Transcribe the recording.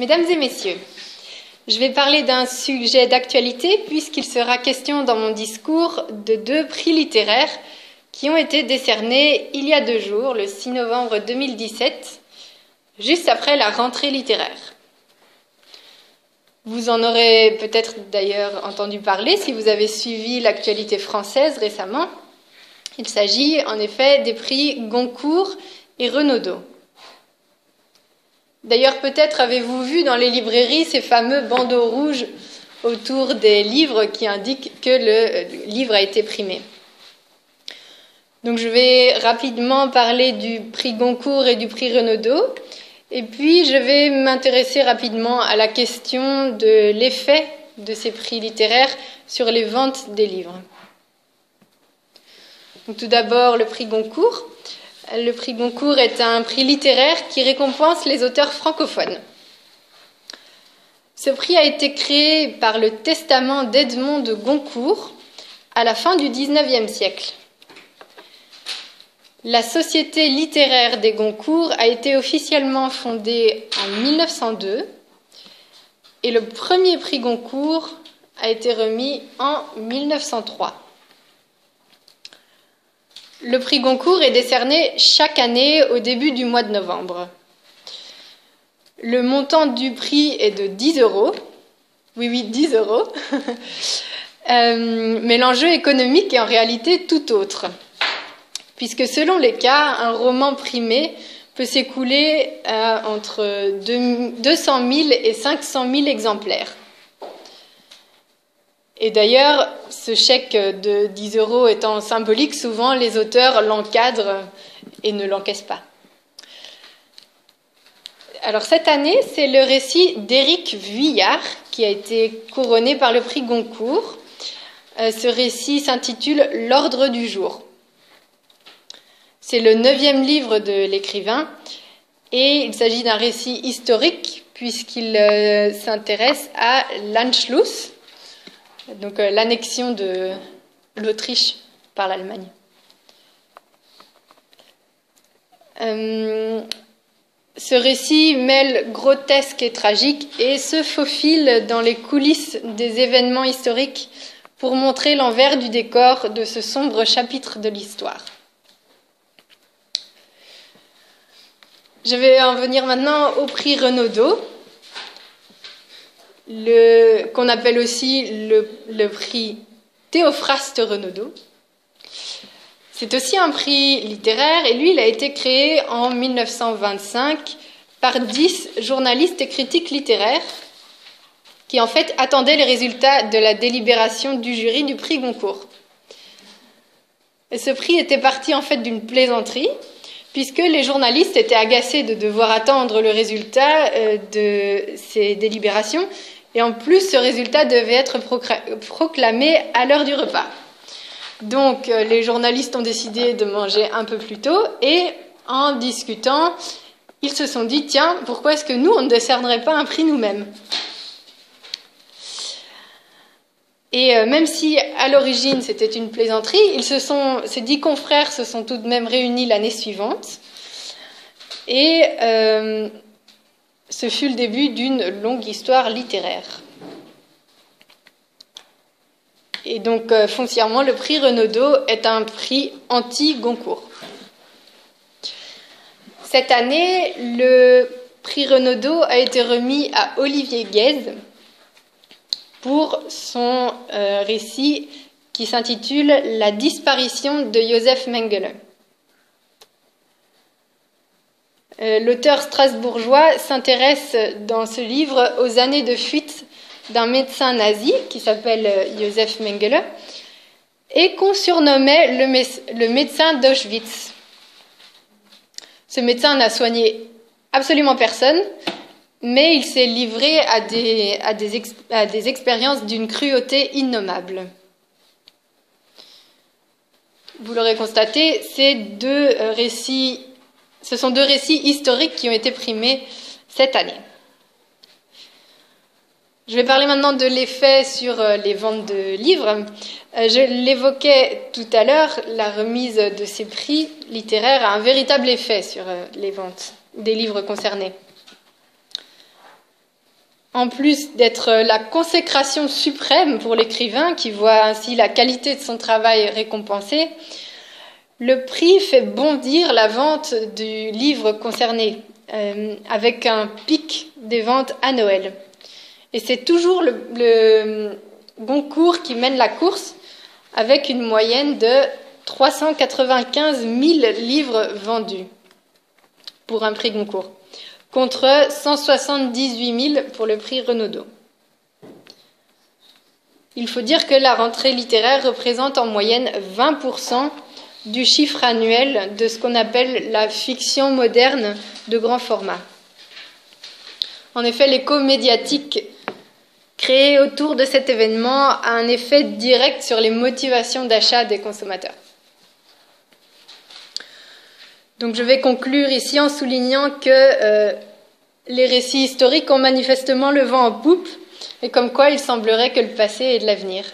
Mesdames et messieurs, je vais parler d'un sujet d'actualité puisqu'il sera question dans mon discours de deux prix littéraires qui ont été décernés il y a deux jours, le 6 novembre 2017, juste après la rentrée littéraire. Vous en aurez peut-être d'ailleurs entendu parler si vous avez suivi l'actualité française récemment. Il s'agit en effet des prix Goncourt et Renaudot. D'ailleurs, peut-être avez-vous vu dans les librairies ces fameux bandeaux rouges autour des livres qui indiquent que le livre a été primé. Donc je vais rapidement parler du prix Goncourt et du prix Renaudot, et puis je vais m'intéresser rapidement à la question de l'effet de ces prix littéraires sur les ventes des livres. Tout d'abord, le prix Goncourt. Le prix Goncourt est un prix littéraire qui récompense les auteurs francophones. Ce prix a été créé par le testament d'Edmond de Goncourt à la fin du XIXe siècle. La Société littéraire des Goncourt a été officiellement fondée en 1902 et le premier prix Goncourt a été remis en 1903. Le prix Goncourt est décerné chaque année au début du mois de novembre. Le montant du prix est de 10 euros. Oui, oui, 10 euros. Euh, mais l'enjeu économique est en réalité tout autre. Puisque selon les cas, un roman primé peut s'écouler entre 200 000 et 500 000 exemplaires. Et d'ailleurs, ce chèque de 10 euros étant symbolique, souvent les auteurs l'encadrent et ne l'encaissent pas. Alors cette année, c'est le récit d'Éric Vuillard qui a été couronné par le prix Goncourt. Euh, ce récit s'intitule L'ordre du jour. C'est le neuvième livre de l'écrivain et il s'agit d'un récit historique puisqu'il euh, s'intéresse à l'Anschluss, donc euh, l'annexion de l'Autriche par l'Allemagne. Euh, ce récit mêle grotesque et tragique et se faufile dans les coulisses des événements historiques pour montrer l'envers du décor de ce sombre chapitre de l'histoire. Je vais en venir maintenant au prix Renaudot, qu'on appelle aussi le, prix Théophraste Renaudot. C'est aussi un prix littéraire et lui, il a été créé en 1925 par dix journalistes et critiques littéraires qui en fait attendaient les résultats de la délibération du jury du prix Goncourt. Et ce prix était parti en fait d'une plaisanterie puisque les journalistes étaient agacés de devoir attendre le résultat euh, de ces délibérations et en plus, ce résultat devait être proclamé à l'heure du repas. Donc, euh, les journalistes ont décidé de manger un peu plus tôt et en discutant, ils se sont dit, tiens, pourquoi est-ce que nous, on ne décernerait pas un prix nous-mêmes? Et euh, même si à l'origine c'était une plaisanterie, ces dix confrères se sont tout de même réunis l'année suivante. Et euh, ce fut le début d'une longue histoire littéraire. Et donc, euh, foncièrement, le prix Renaudot est un prix anti-Goncourt. Cette année, le prix Renaudot a été remis à Olivier Guèze pour son euh, récit qui s'intitule La disparition de Joseph Mengele. Euh, l'auteur strasbourgeois s'intéresse dans ce livre aux années de fuite d'un médecin nazi qui s'appelle euh, Joseph Mengele et qu'on surnommait le, médecin d'Auschwitz. Ce médecin n'a soigné absolument personne, mais il s'est livré à des, à des expériences d'une cruauté innommable. Vous l'aurez constaté, ces deux euh, récits ce sont deux récits historiques qui ont été primés cette année. Je vais parler maintenant de l'effet sur euh, les ventes de livres. Euh, je l'évoquais tout à l'heure, la remise de ces prix littéraires a un véritable effet sur euh, les ventes des livres concernés. en plus d'être la consécration suprême pour l'écrivain qui voit ainsi la qualité de son travail récompensée, le prix fait bondir la vente du livre concerné, euh, avec un pic des ventes à Noël. Et c'est toujours le, le Goncourt qui mène la course, avec une moyenne de 395 000 livres vendus pour un prix Goncourt contre 178 000 pour le prix Renaudot. Il faut dire que la rentrée littéraire représente en moyenne 20% du chiffre annuel de ce qu'on appelle la fiction moderne de grand format. En effet, l'écho médiatique créé autour de cet événement a un effet direct sur les motivations d'achat des consommateurs. Donc je vais conclure ici en soulignant que euh, les récits historiques ont manifestement le vent en poupe et comme quoi il semblerait que le passé est de l'avenir.